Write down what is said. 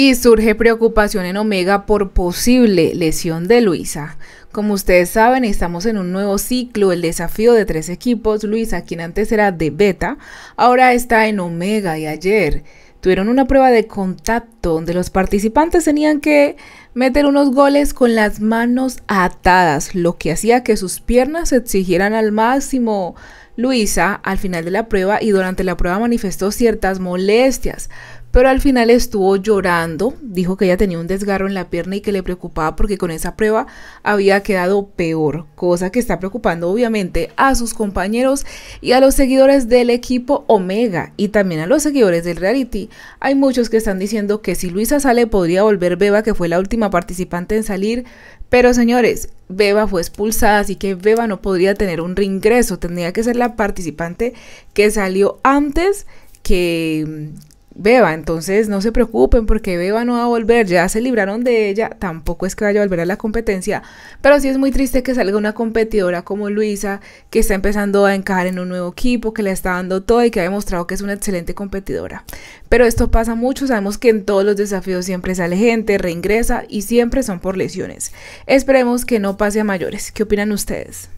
Y surge preocupación en Omega por posible lesión de Luisa. Como ustedes saben, estamos en un nuevo ciclo, el desafío de tres equipos. Luisa, quien antes era de beta, ahora está en Omega y ayer tuvieron una prueba de contacto donde los participantes tenían que meter unos goles con las manos atadas, lo que hacía que sus piernas se exigieran al máximo. Luisa, al final de la prueba y durante la prueba manifestó ciertas molestias, pero al final estuvo llorando, dijo que ella tenía un desgarro en la pierna y que le preocupaba porque con esa prueba había quedado peor, cosa que está preocupando obviamente a sus compañeros y a los seguidores del equipo Omega y también a los seguidores del reality. Hay muchos que están diciendo que si Luisa sale podría volver Beba, que fue la última participante en salir, pero señores, Beba fue expulsada, así que Beba no podría tener un reingreso, tendría que ser la participante que salió antes que, Beba, entonces no se preocupen porque Beba no va a volver, ya se libraron de ella, tampoco es que vaya a volver a la competencia, pero sí es muy triste que salga una competidora como Luisa, que está empezando a encajar en un nuevo equipo, que le está dando todo y que ha demostrado que es una excelente competidora. Pero esto pasa mucho, sabemos que en todos los desafíos siempre sale gente, reingresa y siempre son por lesiones. Esperemos que no pase a mayores. ¿Qué opinan ustedes?